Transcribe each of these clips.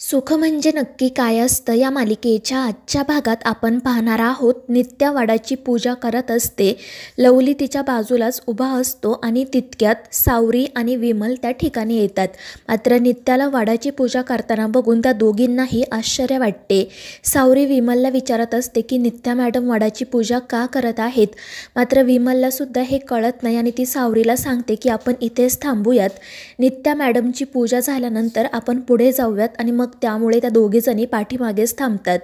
सुख म्हणजे नक्की काय असतं? या मालिकेच्या आजच्या भागात आपण पाहणार आहोत नित्या वडाची पूजा करत असते. लवली तिच्या बाजूलाच उभा असतो आणि तितक्यात सावरी आणि विमल त्या ठिकाणी येतात. मात्र नित्याला वडाची पूजा करताना बघून त्या दोघींनाही आश्चर्य वाटते. सावरी विमलला विचारत असते की नित्या मॅडम वडाची पूजा का करत आहेत? मात्र विमलला सुद्धा हे कळत नाही आणि ती सावरीला सांगते की आपण इथेच थांबूयात. नित्या मॅडमची पूजा झाल्यानंतर आपण पुढे जाऊयात आणि मग मग त्यामुळे त्या दोघीजणी पाठीमागेच थांबतात.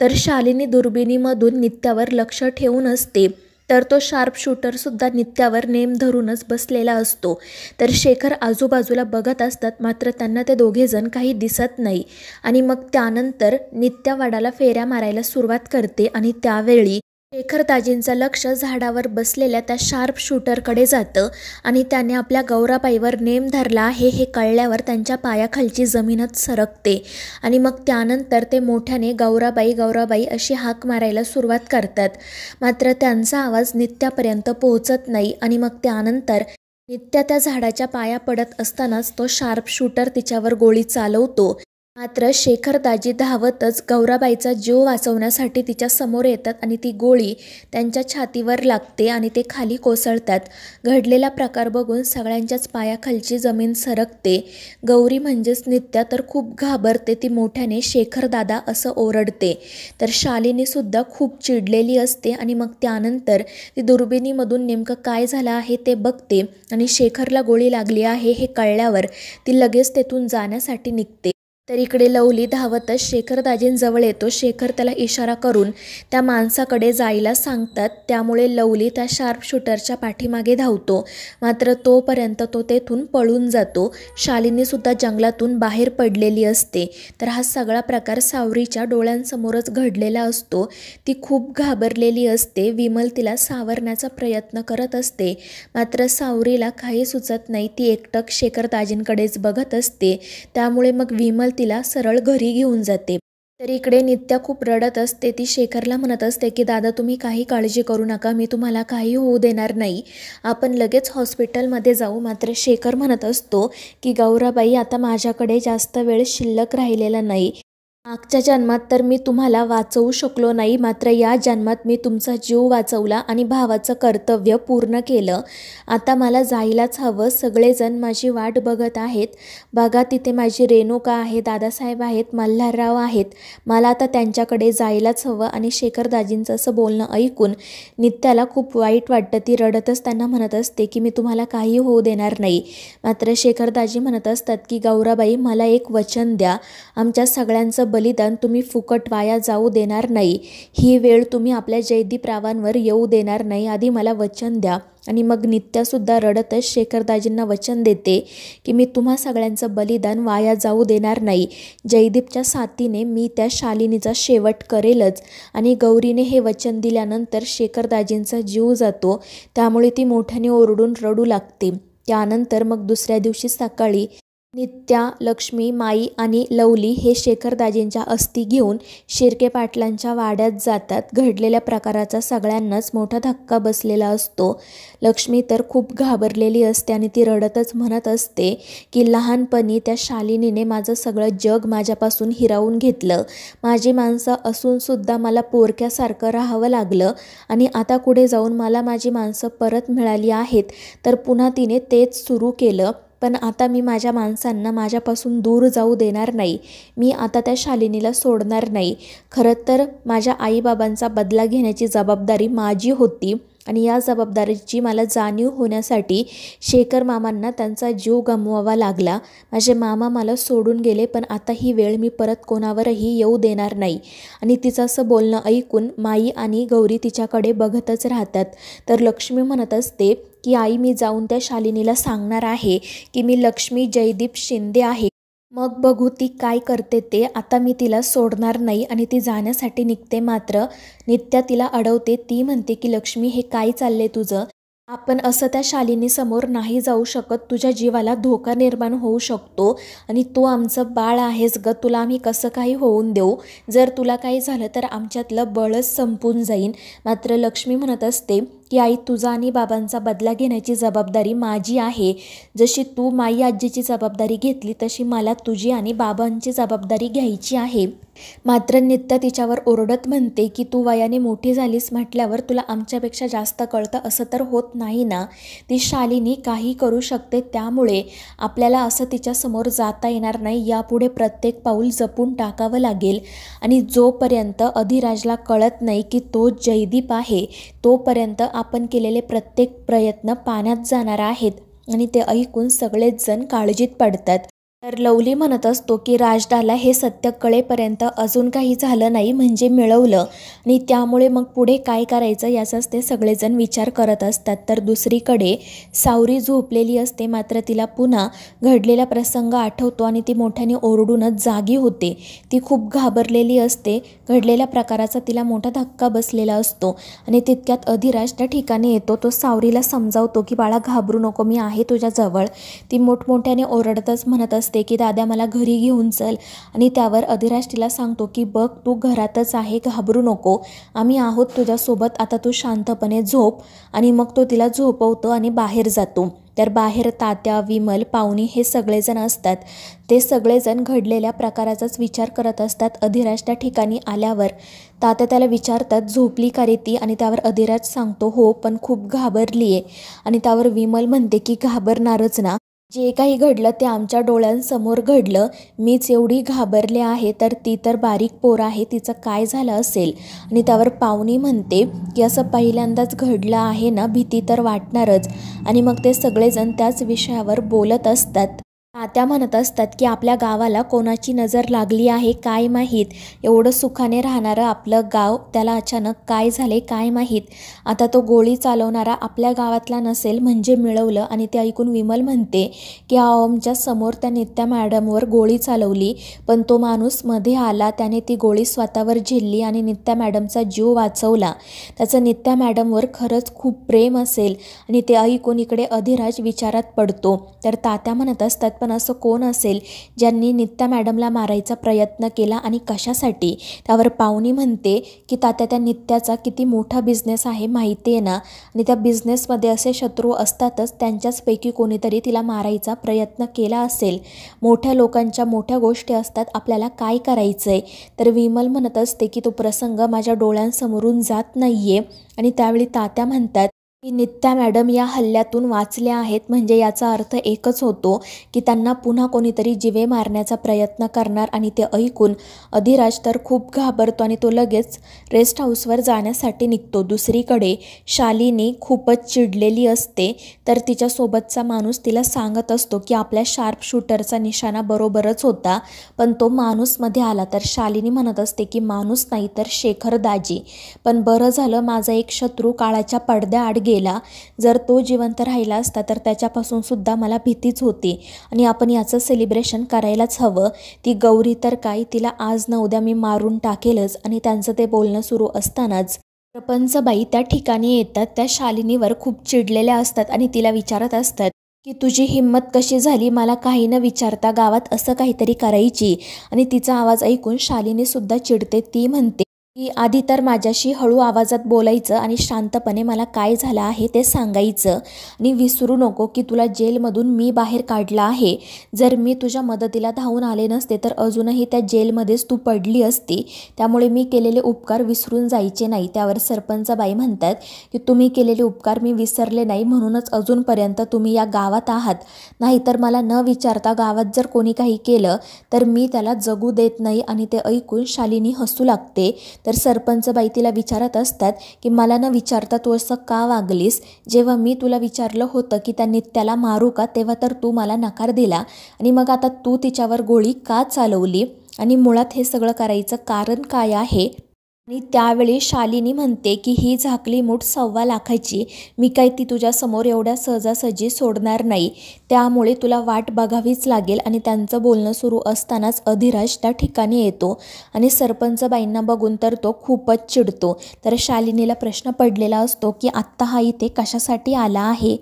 तर शालिनी दुर्बिणीमधून नित्यावर लक्ष ठेवून असते. तर तो शार्प शूटरसुद्धा नित्यावर नेम धरूनच बसलेला असतो. तर शेखर आजूबाजूला बघत असतात मात्र त्यांना ते दोघेजण काही दिसत नाही. आणि मग त्यानंतर नित्या वडाला फेऱ्या मारायला सुरुवात करते आणि त्यावेळी शेखरदाजींचं लक्ष झाडावर बसलेल्या त्या शार्प शूटरकडे जातं आणि त्याने आपल्या गौराबाईवर नेम धरला आहे हे कळल्यावर त्यांच्या पायाखालची जमीनच सरकते. आणि मग त्यानंतर ते मोठ्याने गौराबाई गौराबाई अशी हाक मारायला सुरुवात करतात. मात्र त्यांचा आवाज नित्यापर्यंत पोहोचत नाही आणि मग त्यानंतर नित्या त्या झाडाच्या पाया पडत असतानाच तो शार्प शूटर तिच्यावर गोळी चालवतो. मात्र शेखर दाजी धावतच गौराबाईचा जीव वाचवण्यासाठी तिच्या समोर येतात आणि ती गोळी त्यांच्या छातीवर लागते आणि ते खाली कोसळतात. घडलेला प्रकार बघून सगळ्यांच्याच पायाखालची जमीन सरकते. गौरी म्हणजेच नित्या तर खूप घाबरते ती मोठ्याने शेखर दादा असं ओरडते. तर शालिनीसुद्धा खूप चिडलेली असते आणि मग त्यानंतर ती दुर्बिणीमधून नेमकं काय झालं आहे ते बघते आणि शेखरला गोळी लागली आहे हे कळल्यावर ती लगेच तेथून जाण्यासाठी निघते. तर इकडे लवली धावतच शेखर दाजींजवळ येतो. शेखर त्याला इशारा करून त्या माणसाकडे जायला सांगतात. त्यामुळे लवली त्या शार्प शूटरच्या पाठीमागे धावतो. मात्र तोपर्यंत तो तेथून पळून जातो. शालिनीसुद्धा जंगलातून बाहेर पडलेली असते. तर हा सगळा प्रकार सावरीच्या डोळ्यांसमोरच घडलेला असतो. ती खूप घाबरलेली असते. विमल तिला सावरण्याचा प्रयत्न करत असते. मात्र सावरीला काही सुचत नाही. ती एकटक शेखर दाजींकडेच बघत असते. त्यामुळे मग विमल तिला सरळ घरी घेऊन जाते. तर इकडे नित्या खूप रडत असते. ती शेखरला म्हणत असते की दादा तुम्ही काही काळजी करू नका. मी तुम्हाला काही होऊ देणार नाही. आपण लगेच हॉस्पिटलमध्ये जाऊ. मात्र शेखर म्हणत असतो की गौराबाई आता माझ्याकडे जास्त वेळ शिल्लक राहिलेला नाही. मागच्या जन्मात तर मी तुम्हाला वाचवू शकलो नाही मात्र या जन्मात मी तुमचा जीव वाचवला आणि भावाचं कर्तव्य पूर्ण केलं. आता मला जायलाच हवं. सगळेजण माझी वाट बघत आहेत. बघा तिथे माझी रेणुका आहे दादासाहेब आहेत मल्हारराव आहेत. मला आता त्यांच्याकडे जायलाच हवं आणि शेखरदाजींचं असं बोलणं ऐकून नित्याला खूप वाईट वाटतं. ती रडतच त्यांना म्हणत असते की मी तुम्हाला काही होऊ देणार नाही. मात्र शेखरदाजी म्हणत असतात की गौराबाई मला एक वचन द्या. आमच्या सगळ्यांचं बलिदान तुम्ही फुकट वाया जाऊ देणार नाही. ही वेळ तुम्ही आपल्या जयदीपरावांवर येऊ देणार नाही. आधी मला वचन द्या. आणि मग नित्यासुद्धा रडतच शेखरदाजींना वचन देते की मी तुम्हा सगळ्यांचं बलिदान वाया जाऊ देणार नाही. जयदीपच्या साथीने मी त्या शालिनीचा शेवट करेलच. आणि गौरीने हे वचन दिल्यानंतर शेखरदाजींचा जीव जातो. त्यामुळे ती मोठ्याने ओरडून रडू लागते. त्यानंतर मग दुसऱ्या दिवशी सकाळी नित्या लक्ष्मी माई आणि लवली हे शेखरदाजींच्या अस्थी घेऊन शिर्के पाटलांच्या वाड्यात जातात. घडलेल्या प्रकाराचा सगळ्यांनाच मोठा धक्का बसलेला असतो. लक्ष्मी तर खूप घाबरलेली असते आणि ती रडतच म्हणत असते की लहानपणी त्या शालिनीने माझं सगळं जग माझ्यापासून हिरावून घेतलं. माझी माणसं असूनसुद्धा मला पोरक्यासारखं राहावं लागलं आणि आता पुढे जाऊन मला माझी माणसं परत मिळाली आहेत. तर पुन्हा तिने तेच सुरू केलं. पण आता मी माझ्या माणसांना माझ्यापासून दूर जाऊ देणार नाही. मी आता त्या शालिनीला सोडणार नाही. खरं तर माझ्या आईबाबांचा बदला घेण्याची जबाबदारी माझी होती आणि या जबाबदारीची मला जाणीव होण्यासाठी शेखर मामांना त्यांचा जीव गमवावा लागला. माझे मामा मला सोडून गेले पण आता ही वेळ मी परत कोणावरही येऊ देणार नाही. आणि तिचं असं बोलणं ऐकून माई आणि गौरी तिच्याकडे बघतच राहतात. तर लक्ष्मी म्हणत असते की आई मी जाऊन त्या शालिनीला सांगणार आहे की मी लक्ष्मी जयदीप शिंदे आहे. मग बघू ती काय करते ते. आता मी तिला सोडणार नाही आणि ती जाण्यासाठी निघते मात्र. नित्या तिला अडवते. ती म्हणते की लक्ष्मी हे काय चालले तुझं? आपण असं त्या शालिनीसमोर नाही जाऊ शकत. तुझ्या जीवाला धोका निर्माण होऊ शकतो आणि तू आमचं बाळ आहेस ग. तुला आम्ही कसं काही होऊन देऊ? जर तुला काही झालं तर आमच्यातलं बळच संपून जाईन. मात्र लक्ष्मी म्हणत असते की आई तुझा आणि बाबांचा बदला घेण्याची जबाबदारी माझी आहे. जशी तू माई आजीची जबाबदारी घेतली तशी मला तुझी आणि बाबांची जबाबदारी घ्यायची आहे. मात्र नित्य तिच्यावर ओरडत म्हणते की तू वयाने मोठी झालीस म्हटल्यावर तुला आमच्यापेक्षा जास्त कळतं असं तर होत नाही ना. ती शालिनी काही करू शकते त्यामुळे आपल्याला असं तिच्यासमोर जाता येणार नाही. यापुढे प्रत्येक पाऊल जपून टाकावं लागेल आणि जोपर्यंत अधिराजला कळत नाही की तो जयदीप आहे तोपर्यंत आपण केलेले प्रत्येक प्रयत्न पाण्यात जाणार आहेत आणि ते ऐकून सगळेच जण काळजीत पडतात. तर लवली म्हणत असतो की राजदाला हे सत्य कळेपर्यंत अजून काही झालं नाही म्हणजे मिळवलं. आणि त्यामुळे मग पुढे काय करायचं याचाच ते सगळेजण विचार करत असतात. तर दुसरीकडे सावरी झोपलेली असते मात्र तिला पुन्हा घडलेला प्रसंग आठवतो आणि ती मोठ्याने ओरडूनच जागी होते. ती खूप घाबरलेली असते घडलेल्या प्रकाराचा तिला मोठा धक्का बसलेला असतो आणि तितक्यात अधिराज त्या ठिकाणी येतो. तो सावरीला समजावतो की बाळा घाबरू नको मी आहे तुझ्याजवळ ती मोठमोठ्याने ओरडतच म्हणत असते की दादा मला घरी घेऊन चल. आणि त्यावर अधिराज तिला सांगतो की बघ तू घरातच आहे घाबरू नको. आम्ही आहोत तुझ्यासोबत. आता तू शांतपणे झोप. आणि मग तो तिला झोपवतो आणि बाहेर जातो. तर बाहेर तात्या विमल पाहुणी हे सगळेजण असतात. ते सगळेजण घडलेल्या प्रकाराचाच विचार करत असतात अधिराज त्या ठिकाणी आल्यावर. तात्या त्याला विचारतात झोपली का रे ती? आणि त्यावर अधिराज सांगतो हो पण खूप घाबरली आहे आणि त्यावर विमल म्हणते की घाबरणारच ना. जे काही घडलं ते आमच्या डोळ्यांसमोर घडलं. मीच एवढी घाबरले आहे तर ती तर बारीक पोर आहे तिचं काय झालं असेल? आणि त्यावर पाहुणी म्हणते की असं पहिल्यांदाच घडलं आहे ना भीती तर वाटणारच. आणि मग ते सगळेजण त्याच विषयावर बोलत असतात. तात्या म्हणत असतात की आपल्या गावाला कोणाची नजर लागली आहे काय माहीत? एवढं सुखाने राहणारं आपलं गाव त्याला अचानक काय झाले काय माहीत? आता तो गोळी चालवणारा आपल्या गावातला नसेल म्हणजे मिळवलं आणि ते ऐकून विमल म्हणते की आमच्यासमोर त्या नित्या मॅडमवर गोळी चालवली. पण तो माणूसमध्ये आला त्याने ती गोळी स्वतःवर झेलली आणि नित्या मॅडमचा जीव वाचवला. त्याचं नित्या मॅडमवर खरंच खूप प्रेम असेल आणि ते ऐकून इकडे अधिराज विचारात पडतो. तर तात्या म्हणत असतात पण असं कोण असेल ज्यांनी नित्या मॅडमला मारायचा प्रयत्न केला आणि कशासाठी? त्यावर पाहुणी म्हणते की तात्या त्या नित्याचा किती मोठा बिझनेस आहे माहिती आहे ना? आणि त्या बिझनेसमध्ये असे शत्रू असतातच त्यांच्याचपैकी कोणीतरी तिला मारायचा प्रयत्न केला असेल. मोठ्या लोकांच्या मोठ्या गोष्टी असतात आपल्याला काय करायचं आहे तर विमल म्हणत असते की तो प्रसंग माझ्या डोळ्यांसमोरून जात नाही आहे आणि त्यावेळी तात्या म्हणतात की नित्या मॅडम या हल्ल्यातून वाचल्या आहेत. म्हणजे याचा अर्थ एकच होतो की त्यांना पुन्हा कोणीतरी जिवे मारण्याचा प्रयत्न करणार आणि ते ऐकून अधिराज तर खूप घाबरतो आणि तो लगेच रेस्ट हाऊसवर जाण्यासाठी निघतो. दुसरीकडे शालिनी खूपच चिडलेली असते. तर तिच्यासोबतचा माणूस तिला सांगत असतो की आपल्या शार्प शूटरचा निशाणा बरोबरच होता पण तो माणूसमध्ये आला. तर शालिनी म्हणत असते की माणूस नाही तर शेखर दाजी. पण बरं झालं माझा एक शत्रू काळाच्या पडद्याआड गेला जर तो जिवंत राहिला असता तर त्याच्यापासून सुद्धा मला भीतीच होती. आणि आपण याचं सेलिब्रेशन करायलाच हवं. ती गौरी तर काय तिला आज न उद्या मी मारून टाकेलच आणि त्यांचं ते बोलणं सुरू असतानाच. प्रपंचबाई त्या ठिकाणी येतात त्या शालिनीवर खूप चिडलेल्या असतात आणि तिला विचारत असतात की तुझी हिंमत कशी झाली? मला काही न विचारता गावात असं काहीतरी करायची. आणि तिचा आवाज ऐकून शालिनीसुद्धा चिडते. ती म्हणते की आधी तर माझ्याशी हळू आवाजात बोलायचं आणि शांतपणे मला काय झालं आहे ते सांगायचं. आणि विसरू नको की तुला जेलमधून मी बाहेर काढलं आहे. जर मी तुझ्या मदतीला धावून आले नसते तर अजूनही त्या जेलमध्येच तू पडली असती. त्यामुळे मी केलेले उपकार विसरून जायचे नाही. त्यावर सरपंच बाई म्हणतात की तुम्ही केलेले उपकार मी विसरले नाही. म्हणूनच अजूनपर्यंत तुम्ही या गावात आहात. नाहीतर मला न विचारता गावात जर कोणी काही केलं तर मी त्याला जगू देत नाही आणि ते ऐकून शालिनी हसू लागते. तर सरपंच बाई तिला विचारत असतात की मला न विचारता तू असं का वागलीस? जेव्हा मी तुला विचारलं होतं की त्या नित्याला मारू का तेव्हा तर तू मला नकार दिला. आणि मग आता तू तिच्यावर गोळी का चालवली? आणि मुळात हे सगळं करायचं कारण काय आहे? आणि त्यावेळी शालिनी म्हणते की ही झाकली मूठ सव्वा लाखाची. मी काय ती तुझ्यासमोर एवढ्या सहजासहजी सोडणार नाही. त्यामुळे तुला वाट बघावीच लागेल आणि त्यांचं बोलणं सुरू असतानाच अधिराज त्या ठिकाणी येतो. आणि सरपंचबाईंना बघून तर तो खूपच चिडतो. तर शालिनीला प्रश्न पडलेला असतो की आत्ता हा इथे कशासाठी आला आहे?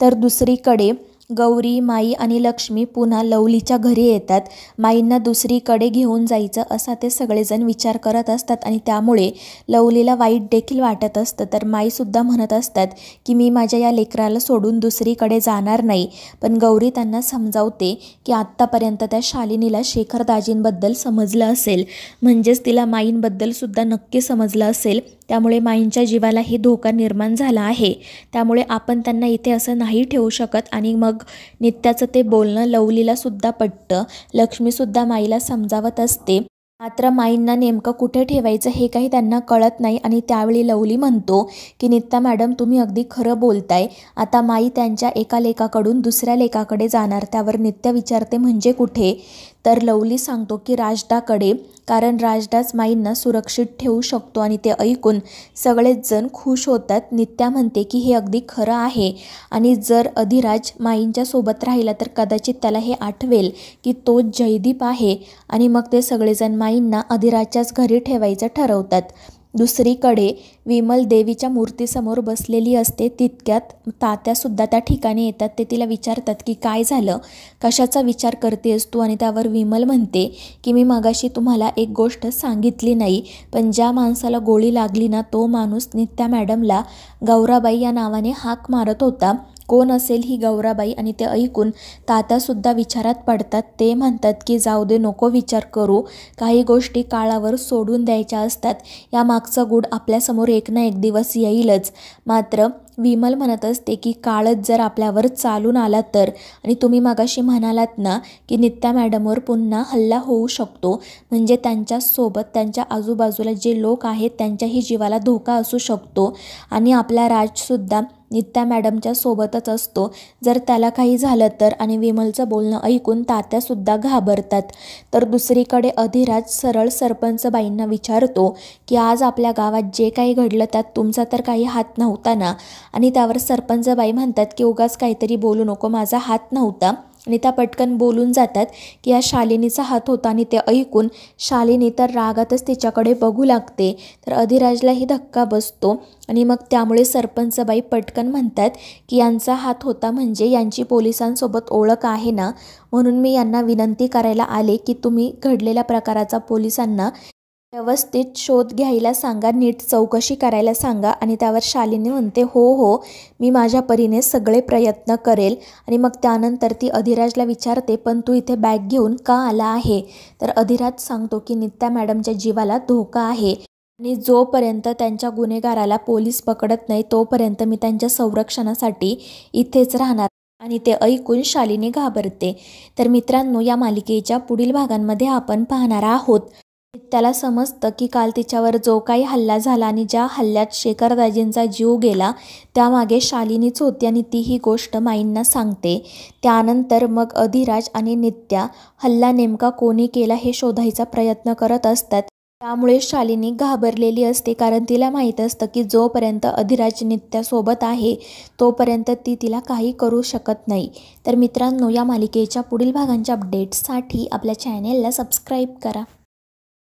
तर दुसरीकडे गौरी माई आणि लक्ष्मी पुन्हा लवलीच्या घरी येतात. माईंना दुसरीकडे घेऊन जायचं असा ते सगळेजण विचार करत असतात आणि त्यामुळे लवलीला वाईट देखील वाटत असतं. तर माईसुद्धा म्हणत असतात की मी माझ्या या लेकराला सोडून दुसरीकडे जाणार नाही. पण गौरी त्यांना समजावते की आत्तापर्यंत त्या शालिनीला शेखर दाजींबद्दल समजलं असेल. म्हणजेच तिला माईंबद्दलसुद्धा नक्की समजलं असेल. त्यामुळे माईंच्या जीवालाही धोका निर्माण झाला आहे. त्यामुळे आपण त्यांना इथे असं नाही ठेवू शकत. आणि मग नित्याचं ते बोलणं लवलीलासुद्धा पटतं. लक्ष्मीसुद्धा माईला समजावत असते. मात्र माईंना नेमकं कुठे ठेवायचं हे काही त्यांना कळत नाही आणि त्यावेळी लवली म्हणतो की नित्या मॅडम तुम्ही अगदी खरं बोलताय. आता माई त्यांच्या एका लेखाकडून दुसऱ्या लेखाकडे जाणार त्यावर नित्य विचारते म्हणजे कुठे? तर लवली सांगतो की राजदाकडे. कारण राजदाच माईंना सुरक्षित ठेवू शकतो आणि ते ऐकून सगळेच जण खुश होतात. नित्या म्हणते की हे अगदी खरं आहे. आणि जर अधिराज माईंच्या सोबत राहिला तर कदाचित त्याला हे आठवेल की तो जयदीप आहे. आणि मग ते सगळेजण माईंना अधिराच्याच घरी ठेवायचं ठरवतात. दुसरीकडे विमल देवीच्या मूर्तीसमोर बसलेली असते तितक्यात तात्यासुद्धा त्या ठिकाणी येतात. ते तिला विचारतात की काय झालं? कशाचा विचार करतेस तू? आणि त्यावर विमल म्हणते की मी मगाशी तुम्हाला एक गोष्ट सांगितली नाही पण ज्या माणसाला गोळी लागली ना तो माणूस नित्या मॅडमला गौराबाई या नावाने हाक मारत होता. कोण असेल ही गौराबाई आणि ते ऐकून तात्यासुद्धा विचारात पडतात. ते म्हणतात की जाऊ दे नको विचार करू. काही गोष्टी काळावर सोडून द्यायच्या असतात. या मागचा गुड आपल्यासमोर एक ना एक दिवस येईलच. मात्र विमल म्हणत असते की काळच जर आपल्यावर चालून आला तर. आणि तुम्ही मागाशी म्हणालात ना की नित्या मॅडमवर पुन्हा हल्ला होऊ शकतो. म्हणजे त्यांच्यासोबत त्यांच्या आजूबाजूला जे लोक आहेत त्यांच्याही जीवाला धोका असू शकतो. आणि आपला राजसुद्धा नित्या मॅडमच्या सोबतच असतो. जर त्याला काही झालं तर आणि विमलचं बोलणं ऐकून तात्यासुद्धा घाबरतात. तर दुसरीकडे अधिराज सरळ सरपंचबाईंना विचारतो की आज आपल्या गावात जे काही घडलं त्यात तुमचा तर काही हात नव्हता ना? आणि त्यावर सरपंचबाई म्हणतात की उगाच काहीतरी बोलू नको माझा हात नव्हता. आणि त्या पटकन बोलून जातात की या शालिनीचा हात होता आणि ते ऐकून शालिनी तर रागातच तिच्याकडे बघू लागते. तर अधिराजलाही धक्का बसतो आणि मग त्यामुळे सरपंचबाई पटकन म्हणतात की यांचा हात होता म्हणजे यांची पोलिसांसोबत ओळख आहे ना? म्हणून मी यांना विनंती करायला आले की तुम्ही घडलेल्या प्रकाराचा पोलिसांना व्यवस्थित शोध घ्यायला सांगा नीट चौकशी करायला सांगा आणि त्यावर शालिनी म्हणते हो हो मी माझ्या परीने सगळे प्रयत्न करेल आणि मग त्यानंतर ती अधिराजला विचारते पण तू इथे बॅग घेऊन का आला आहे? तर अधिराज सांगतो की नित्या मॅडमच्या जीवाला धोका आहे आणि जोपर्यंत त्यांच्या गुन्हेगाराला पोलीस पकडत नाही तोपर्यंत मी त्यांच्या संरक्षणासाठी इथेच राहणार आणि ते ऐकून शालिनी घाबरते. तर मित्रांनो या मालिकेच्या पुढील भागांमध्ये आपण पाहणार आहोत. त्याला समजतं की काल तिच्यावर जो काही हल्ला झाला आणि ज्या हल्ल्यात शेखरदाजींचा जीव गेला त्यामागे शालिनीच होती आणि ती ही गोष्ट माईंना सांगते. त्यानंतर मग अधिराज आणि नित्या हल्ला नेमका कोणी केला हे शोधायचा प्रयत्न करत असतात. त्यामुळे शालिनी घाबरलेली असते कारण तिला माहीत असतं की जोपर्यंत अधिराज नित्यासोबत आहे तोपर्यंत ती तिला काही करू शकत नाही. तर मित्रांनो या मालिकेच्या पुढील भागांच्या अपडेट्ससाठी आपल्या चॅनेलला सबस्क्राईब करा.